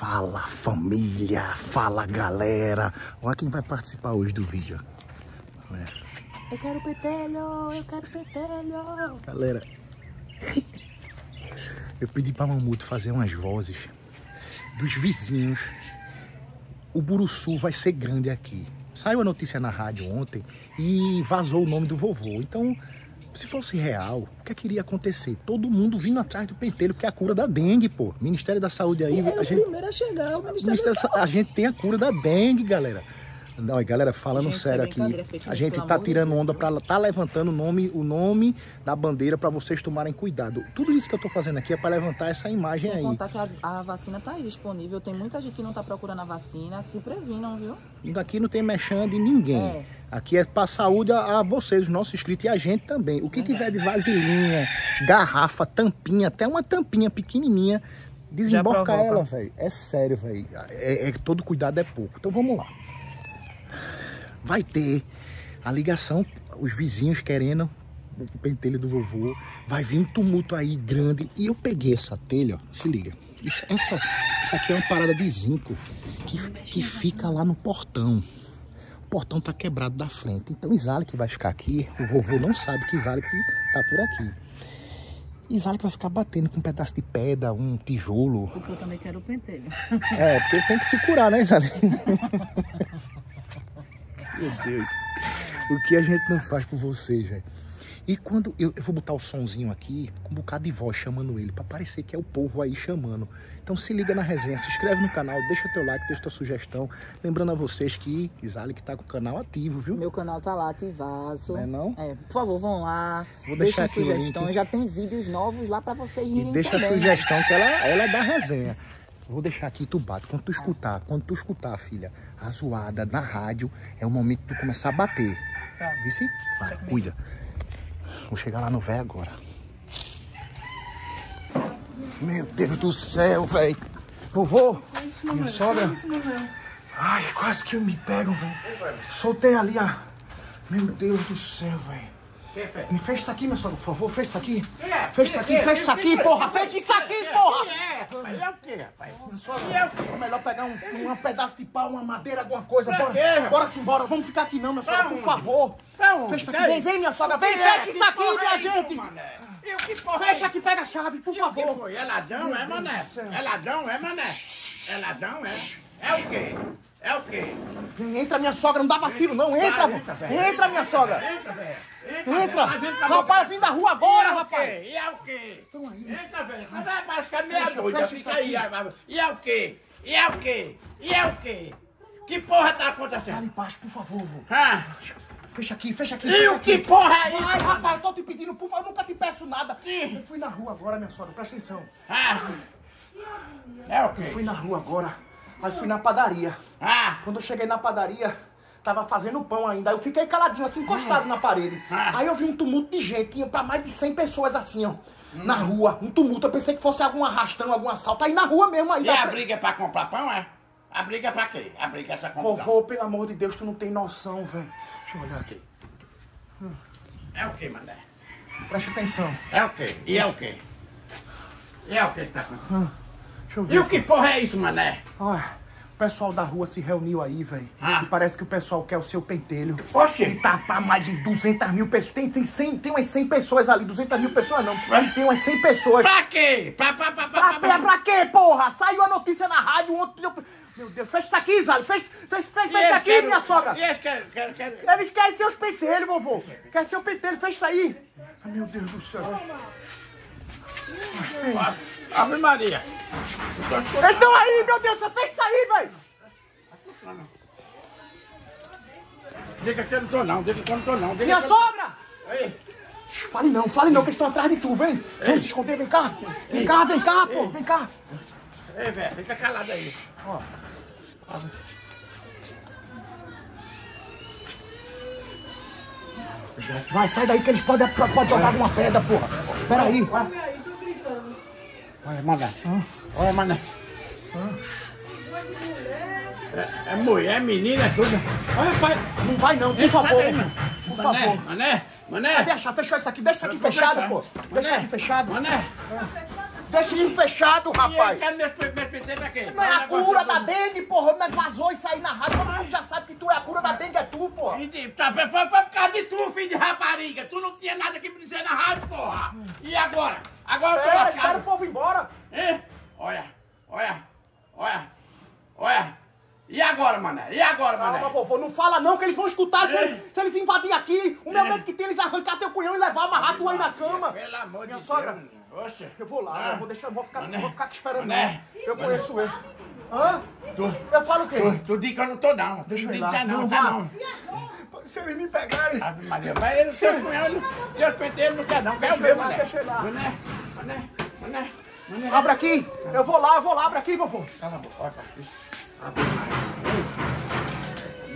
Fala família, fala galera. Olha quem vai participar hoje do vídeo. Olha. Eu quero petelho, eu quero petelho. Galera, eu pedi pra Mamuto fazer umas vozes dos vizinhos. O Buruçu vai ser grande aqui. Saiu a notícia na rádio ontem e vazou o nome do vovô. Então, se fosse real, o que, é que iria acontecer? Todo mundo vindo atrás do pentelho, porque é a cura da dengue, pô. Ministério da Saúde aí. Era a gente, primeiro a chegar, o Ministério Ministério da da Sa- a gente tem a cura da dengue, galera. Não, e galera, falando Gente, isso sério é aqui, a gente tá de tirando onda pra tá levantando o nome, o nome da bandeira pra vocês tomarem cuidado. Tudo isso que eu tô fazendo aqui é pra levantar essa imagem Sem aí. contar que a, a vacina tá aí disponível. Tem muita gente que não tá procurando a vacina. Se previnam, viu? E daqui não tem mexendo em ninguém. É. Aqui é pra saúde a, a vocês, os nossos inscritos e a gente também. O que tiver de vasilhinha, garrafa, tampinha, até uma tampinha pequenininha, desemboca provoca. ela, velho. É sério, velho. É, é- todo cuidado é pouco. Então vamos lá. Vai ter a ligação, os vizinhos querendo o pentelho do vovô. Vai vir um tumulto aí grande. E eu peguei essa telha, ó. Se liga. Isso, essa, isso aqui é uma parada de zinco que, que fica lá no portão. O portão tá quebrado da frente. Então Isalik vai ficar aqui. O vovô não sabe que Isalik tá por aqui. Isalik vai ficar batendo com um pedaço de pedra, um tijolo. Porque eu também quero o pentelho. É, porque tem que se curar, né, Isalik? Meu Deus. O que a gente não faz por vocês, velho? E quando eu, eu vou botar o sonzinho aqui, com um bocado de voz chamando ele, pra parecer que é o povo aí chamando. Então se liga na resenha, se inscreve no canal, deixa teu like, deixa tua sugestão. Lembrando a vocês que Isalik tá com o canal ativo, viu? Meu canal tá lá ativaço. Não é não? É, por favor, vão lá. Vou deixar Deixem aqui o sugestões. link. Já tem vídeos novos lá pra vocês E irem deixa a também. sugestão que ela, ela é da resenha. Vou deixar aqui tu bate. Quando tu escutar, quando tu escutar, filha, a zoada na rádio, é o momento de tu começar a bater. Tá. Vice? Vai, cuida. Vou chegar lá no véio agora. Meu Deus do céu, velho. Vovô, minha sogra. Ai, quase que eu me pego, velho. Soltei ali a. Meu Deus do céu, velho. Me fecha isso aqui, minha sogra, por favor. Fecha isso aqui. Fecha isso aqui, fecha isso aqui, porra. Fecha isso aqui, porra. É, é o quê, rapaz? Minha sogra, é melhor pegar um, um pedaço de pau, uma madeira, alguma coisa. Pra Bora, quê, bora. Vamos ficar aqui não, minha sogra, por favor. Pra onde? Fecha aqui. Vem, é vem, minha sogra. Vem, é? fecha isso aqui, minha é gente. E o que porra é Fecha aqui, pega a chave, por favor. É ladrão, é, mané? É ladrão, é, mané? É ladrão, é? É o quê? É o quê? Entra, minha sogra, não dá vacilo, não. Entra, entra, entra, minha sogra. Entra, velho. Entra. velho. Vai vir com a Rapaz, vim da rua E agora, é o rapaz. E é o quê? Tão aí. Entra, velho. Vai, Parece que é meia Fecha, doida. fecha Fica aí. vai. E é o quê? E é o quê? E é o quê? Que porra tá acontecendo? embaixo, por favor, vô. Ah, Fecha aqui, fecha aqui. e fecha o que porra é isso? Ai, rapaz, eu tô te pedindo, por favor, eu nunca te peço nada. Ih. Eu fui na rua agora, minha sogra, presta atenção. Ah, é o Eu quê? fui na rua agora, aí fui na padaria. Ah, Quando eu cheguei na padaria, tava fazendo pão ainda. Aí eu fiquei caladinho, assim, encostado na parede. Ah. Aí eu vi um tumulto de gente, tinha pra mais de 100 pessoas assim, ó. Na rua, um tumulto. Eu pensei que fosse algum arrastão, algum assalto. Aí na rua mesmo, aí. e a briga é pra comprar pão, é? A briga é pra quê? A briga é essa confusão. Vovô, pelo amor de Deus, tu não tem noção, velho. Deixa eu olhar aqui. É o quê, mané? Presta atenção. É o quê? E é o quê? E é o quê que tá acontecendo? Deixa eu ver. E o que porra é isso, mané? Olha, o pessoal da rua se reuniu aí, velho. Ah. E parece que o pessoal quer o seu pentelho. Oxi. Ele tá mais de 200 mil pessoas. Tem, tem, 100, tem umas 100 pessoas ali. 200 mil pessoas não. Tem umas 100 pessoas. Pra quê? Pra, pra, pra, pra, Pra, pra, pra, pra quê, porra? Saiu a notícia na rádio ontem. eu- Meu Deus, fecha isso aqui, Zali. Fecha, fecha, fecha, fecha eles aqui, querem- minha sogra. Eles querem, querem, querem... Eles querem seus pentelhos, vovô. Querem seu pentelho, fecha isso aí. Ai, meu Deus do céu. Ah, Ave Maria. Eles estão aí, meu Deus. Fecha isso aí, velho. Diga que eu não tô não, diga que eu não tô não. Minha sogra. Ei, Fale não, fale não, que eles estão atrás de tu, vem. Vem se esconder, vem cá. Vem cá, vem cá, pô, vem cá. ei, velho, fica calado aí. Ó. Vai, sai daí que eles podem, podem jogar alguma pedra, porra. Pera aí. Olha, mané. Olha, mané. É, é mulher, menina, é tudo. Olha, pai. Não vai não, por Ei, favor. mano. Por Mané, favor. Mané, mané. A chave? Fechou isso aqui, deixa isso aqui fechado, pô. Deixa isso aqui fechado. Mané. Deixa isso fechado, E ele rapaz. quer meus penteiros pra quê? Não é a cura da dengue, porra. Não é vazou isso aí na rádio. Todo mundo já sabe que tu é a cura da dengue, é tu, porra. Tá, foi, foi, foi por causa de tu, filho de rapariga. Tu não tinha nada que me dizer na rádio, porra. E agora? Agora eu tô espera o lascado. povo embora. Hein? Olha, olha, olha, olha. E agora, mané? E agora, mané? Calma, vovô, não fala não, que eles vão escutar se, eles, se eles invadirem aqui. O meu medo que tem é eles arrancar teu cunhão e levar, amarrar tu aí na cama. Pelo amor Minha de sogra. Deus. Oxe. Eu vou lá, Ah. eu vou deixar, eu vou ficar, Mané. vou ficar aqui esperando. Mané. Eu conheço ele. Hã? Eu falo o quê? Tu, tu diz que eu não tô, não. Deixa eu tu ir lá. tá não, Não, tá não. Se eles me pegarem. Ave Maria, mas ele, teus cunhão, ele, teus penteiros não quer não, quer o meu, mané. deixa eu ir lá. Mané, mané, mané, mané. Abre aqui. Eu vou lá, eu vou lá. Abre aqui, vovô. Cala a boca, olha pra aqui. Ave Maria.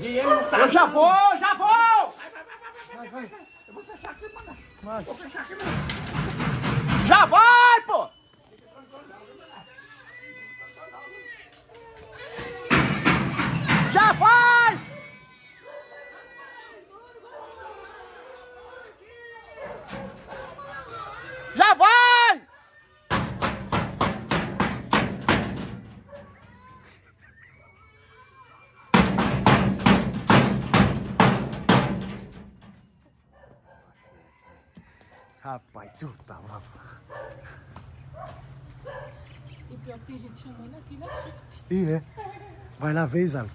E ele não tá. Eu já vou, já vou. Vai, vai, vai, vai, vai. Eu vou fechar aqui, mané. Vai. Vou fechar aqui, mané. Já vai, pô. Rapaz, tu tava. E pior que tem gente chamando aqui na frente. E é. Vai na vez, Ale.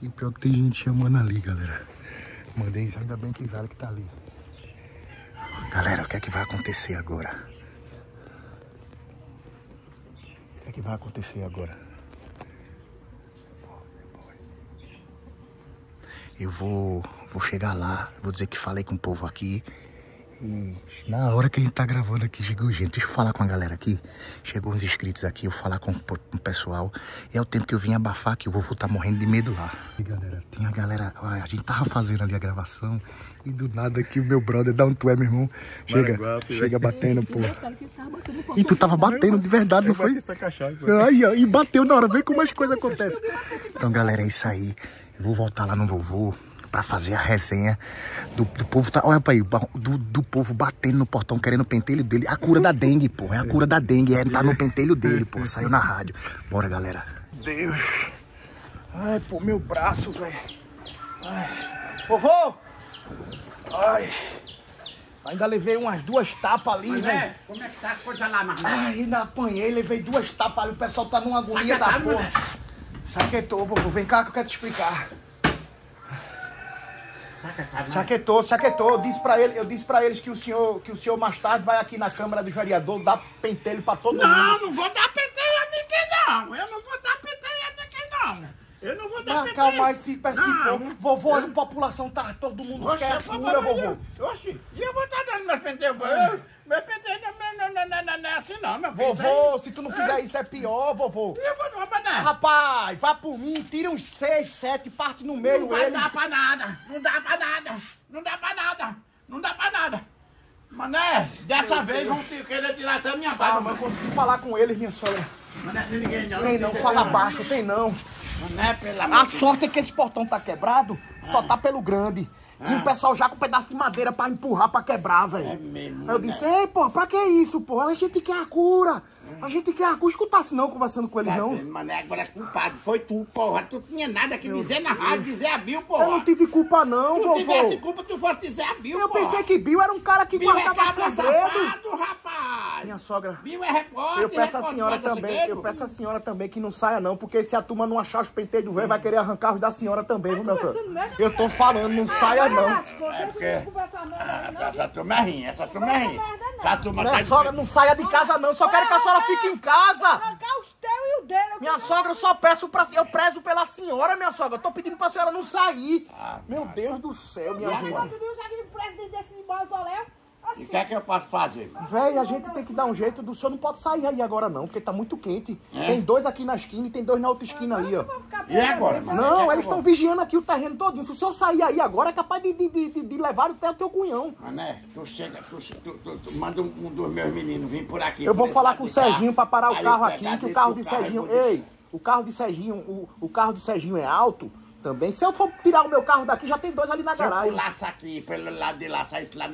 E pior que tem gente chamando ali, galera. Mandei, ainda bem que Zara que tá ali. Galera, o que é que vai acontecer agora? O que vai acontecer agora? Eu vou, vou chegar lá, vou dizer que falei com o povo aqui. E na hora que a gente tá gravando aqui, chegou gente. Deixa eu falar com a galera aqui. Chegou uns inscritos aqui, eu falar com, com o pessoal. E é o tempo que eu vim abafar que o vovô tá morrendo de medo lá. E galera, tem a galera. ó, A gente tava fazendo ali a gravação. E do nada aqui o meu brother dá um tué, meu irmão. Chega, chega batendo, pô. E tu tava batendo de verdade, não foi? Ai, ai, e bateu na hora, vê como as coisas acontecem. Então, galera, é isso aí. Eu vou voltar lá no vovô pra fazer a resenha do, do povo. Tá, olha pra aí, do, do povo batendo no portão, querendo o pentelho dele. A cura da dengue, pô. É a cura da dengue. É, tá no pentelho dele, pô. Saiu na rádio. Bora, galera. Deus. Ai, pô, meu braço, velho. Ai. Vovô! Ai. Ainda levei umas duas tapas ali, velho. Mané, como é que tá a coisa lá? Ai, ainda apanhei, levei duas tapas ali, o pessoal tá numa agonia da Saquetado, porra. moleque. Saquetou, vovô, vem cá que eu quero te explicar. Tá? Saquetou, saquetou. Eu disse pra, ele, eu disse pra eles que o, senhor, que o senhor mais tarde vai aqui na Câmara do Vereador dar pentelho pra todo mundo. Não, não vou dar penteio a ninguém, não. Eu não vou dar penteio a ninguém, não. Eu não vou dar Mas penteio. calma esse, esse Não. povo. Vovô, a população tá, todo mundo Oxe, quer cura, vovô. Oxe, e eu vou estar dando meus penteios pra eu? Meus penteios não, não, não, não, não, não é assim, não, meu filho. Vovô, se tu não fizer isso é pior, vovô. E eu vou pra nada. Rapaz, vá por mim, tira uns seis, sete, parte no Não meio vai ele. dar pra nada. Não dá pra nada. Não dá pra nada. Não dá pra nada. Mané, dessa vez vão querer tirar até a minha barba. Calma, eu consegui falar com eles, minha sogra. Mané, tem ninguém não. Tem não, tem fala baixo, tem não. Mané, pelo A sorte é que esse portão tá quebrado, só tá pelo grande. Tinha um pessoal já com um pedaço de madeira pra empurrar pra quebrar, velho. É mesmo, Aí eu né? disse, ei, pô, pra que isso, pô? A gente quer a cura. A gente quer a cura. Escutasse não conversando com eles, Tá não. vendo, Mané, agora é culpado. Foi tu, porra. Tu tinha nada que dizer na rádio, dizer a Bill, porra. Eu não tive culpa não, Se tu tivesse vovô. culpa, tu fosse dizer a Bill, Eu porra. pensei que Bill era um cara que Bill é guardava cabra segredo. safado, rapaz. Minha sogra. Bill é repórter, Eu peço a repórter senhora também, eu peço a senhora também que não saia não, porque se a turma não achar os penteios do velho, vai querer arrancar os da senhora também, viu, meu senhor? Eu tô falando, não saia não. É porque... Ah, essa turma é ruim, essa turma é ruim. Essa turma tá Minha de- sogra não saia de casa não, só quero que a senhora fique em casa. Arrancar os teus e o dele. eu Minha sogra, eu só peço pra. Eu prezo pela senhora, minha sogra. Eu tô pedindo pra senhora não sair. Meu Deus do céu, minha gente. quanto dia eu já vi o presidente desse mausoléu? E Assim, o que é que eu posso fazer? Véi, a gente tem que dar um jeito do senhor não pode sair aí agora não, porque tá muito quente. É? Tem dois aqui na esquina e tem dois na outra esquina ali, ó. E agora, mano? Não, eles estão vigiando aqui o terreno todinho. Se o senhor sair aí agora, é capaz de, de, de, de- levar até o teu cunhão. Mané, tu chega, tu, tu, tu, tu manda um, um dos meus meninos vir por aqui. Eu vou falar com o. Serginho pra parar o Aí carro aqui, que o carro de carro, Serginho- Ei, O carro de Serginho, o, o carro de Serginho é alto também. Se eu for tirar o meu carro daqui, já tem dois ali na Se eu garagem. pulasse aqui, pelo lado de lá, saísse lá na